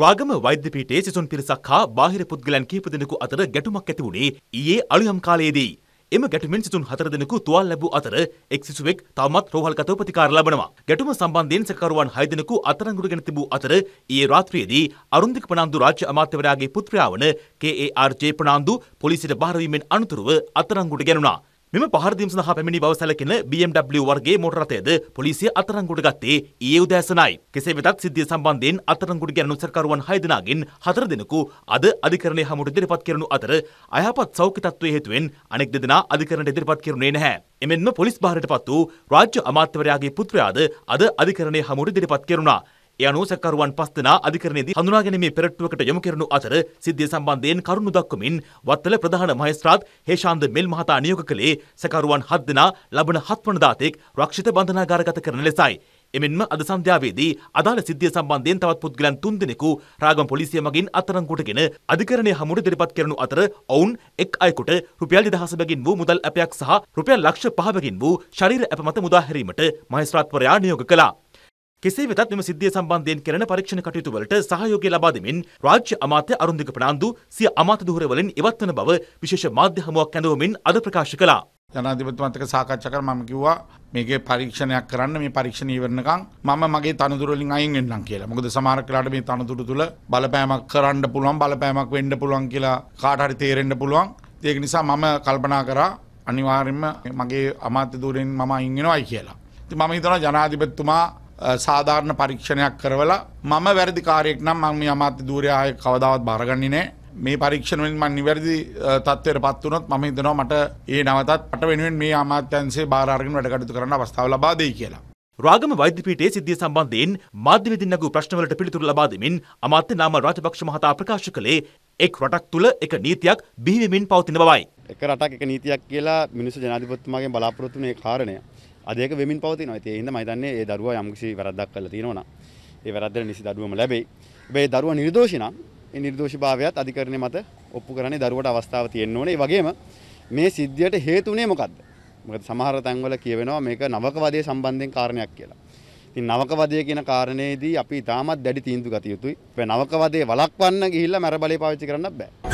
රාගම වෛද්‍ය පීඨයේ සිසුන් පිරිසක් හා බාහිර පුද්ගලයන් කිහිප දෙනෙකු අතර ගැටුමක් ඇති වුණේ ඊයේ අලුයම් කාලයේදී. එම ගැටුමෙන් සිසුන් හතර දෙනෙකු තුවාල ලැබූ අතර එක් සිසුවෙක් තවමත් රෝහල්ගතව ප්‍රතිකාර ලබනවා. ගැටුම සම්බන්ධයෙන් සැකකරුවන් හය දෙනෙකු අත්අඩංගුවටගෙන තිබූ අතර ඊයේ රාත්‍රියේදී අරුන්දික ප්‍රනාන්දු රාජ්‍ය අමාත්‍යවරයාගේ පුත්‍රයා වන KARJ ප්‍රනාන්දු පොලිසියට බාර වීමෙන් අනතුරුව අත්අඩංගුවට ගැනුණා. මෙම පහරදීම් සඳහා පැමිණි බව සැලකෙන BMW වර්ගයේ මෝටර රථයද පොලිසිය අත්අඩංගුවට ගත්තේ ඊයේ උදෑසනයි. කෙසේ වෙතත් සිද්ධිය සම්බන්ධයෙන් අත්අඩංගුවට ගැනුණු සරකරුවන් 6 දෙනාගෙන් 4 දෙනෙකු අද අධිකරණය හමුවට ඉදිරිපත් කරනු අතර අයහපත් සෞඛ්‍ය තත්ත්වයේ හේතුවෙන් අනෙක් දෙදෙනා අධිකරණයට ඉදිරිපත් කෙරුණේ නැහැ. එමෙන්ම පොලිස් භාරයට පත් වූ රාජ්‍ය අමාත්‍යවරයාගේ පුත්‍රයාද අද අධිකරණය හමුවට ඉදිරිපත් කෙරුණා. ඒ අනුව සැකකරුවන් පස් දෙනා අධිකරණයේදී හඳුනාගැනීමේ පෙරට්ටුවකට යොමු කරනු අතර සිද්ධිය සම්බන්ධයෙන් කරුණු දක්වමින් වත්තල ප්‍රධාන මහේස්ත්‍රාත් හේෂාන්ද මෙල් මහතා නියෝග කළේ සැකකරුවන් හත් දෙනා ලබන හත්වන දාතෙක් රක්ෂිත බන්ධනාගාරගත කරන ලෙසයි. එමෙන්ම අද සන්ධ්‍යාවේදී අදාළ සිද්ධිය සම්බන්ධයෙන් තවත් පුද්ගලයන් තුන් දෙනෙකු රාගම පොලිසිය මගින් අත්අඩංගුවටගෙන අධිකරණය හමුවට ඉදිරිපත් කරනු අතර ඔවුන් එක් අයෙකුට රුපියල් 2000 බැගින් වූ මුදල් ඇපයක් සහ රුපියල් ලක්ෂ 5 බැගින් වූ ශරීර ඇප මත මුදා හැරීමට මහේස්ත්‍රාත්වරයා නියෝග කළා. කෙසේ වෙතත් මෙම සිද්ධිය සම්බන්ධයෙන් කරන පරීක්ෂණ කටයුතු වලට සහයෝගය ලබා දෙමින් රාජ්‍ය අමාත්‍ය අරුන්දික ප්‍රනාන්දු සිය අමාත්‍ය දුහරවලින් ඉවත් වන බව විශේෂ මාධ්‍ය හමුවක් ඇඳවමින් අද ප්‍රකාශ කළා. ජනාධිපතිතුමත් එක්ක සාකච්ඡා කරලා මම කිව්වා මේකේ පරීක්ෂණයක් කරන්න මේ පරීක්ෂණ ඉවරනකම් මම මගේ තනතුරු වලින් අයින් වෙන්නම් කියලා. මොකද සමහර වෙලාවට මේ තනතුරු තුල බලපෑමක් කරන්න පුළුවන් බලපෑමක් වෙන්න පුළුවන් කියලා කාට හරි තේරෙන්න පුළුවන්. ඒක නිසා මම කල්පනා කරා අනිවාර්යයෙන්ම මගේ අමාත්‍ය ධූරයෙන් මම අයින් වෙනවයි කියලා. ඉතින් මම හිතනවා ජනාධිපතිතුමා සාධාරණ පරීක්ෂණයක් කරවලා මම වැරදි කාරයෙක් නම් මම මේ අමාත්‍ය ධූරය ආයේ කවදාවත් බාරගන්නේ නැහැ. මේ පරීක්ෂණ වලින් මම නිවැරදි තත්ත්වයට පත් වුණොත් මම හිතනවා මට ඒ නැවතත් මට වෙනුවෙන් මේ අමාත්‍යංශයේ බාර අරගෙන වැඩ කටයුතු කරන්න අවස්ථාව ලබා දෙයි කියලා. රාගම වෛද්‍ය පීඨයේ සිද්ධිය සම්බන්ධයෙන් මාධ්‍ය වෙදින් නැගූ ප්‍රශ්නවලට පිළිතුරු ලබා දෙමින් අමාත්‍ය නාම රාජපක්ෂ මහතා ප්‍රකාශ කළේ එක් රටක් තුළ එක නීතියක් බිහි වෙමින් පවතින බවයි. එක රටක් එක නීතියක් කියලා මිනිස්සු ජනාධිපතිතුමාගෙන් බලාපොරොත්තු වෙන කාරණය. අද ඒක වෙමින් පවතිනවා. ඒ හින්දා මම හිතන්නේ ඒ දරුවා යම්කිසි වැරද්දක් කළා තියෙනවා නම් ඒ වැරද්දට නිසි දඩුවම ලැබෙයි. හැබැයි දරුවා නිර්දෝෂී නම් ඒ නිර්දෝෂීභාවයත් අධිකරණය මත ඔප්පු කරන්නේ දරුවට අවස්ථාව තියෙන්න ඕනේ. ඒ වගේම මේ සිද්ධියට හේතුුනේ මොකද්ද? මොකද සමහර තැන්වල කියවෙනවා මේක නවකවදයේ සම්බන්ධයෙන් කාරණයක් කියලා. ඉතින් නවකවදය කියන කාරණේදී අපි තාමත් දැඩි තීන්දුව ගත යුතුයි. ඒ නවකවදයේ වළක්වන්න ගිහිල්ලා මර බලය පාවිච්චි කරන්නත් බෑ.